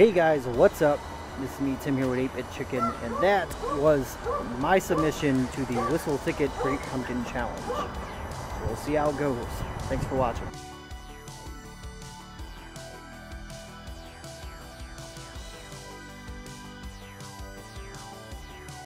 Hey guys, what's up? This is me, Tim here with 8-Bit Chicken, and that was my submission to the Whistle Thicket Great Pumpkin Challenge. We'll see how it goes. Thanks for watching.